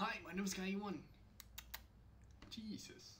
Hi, my name is Guy One. Jesus.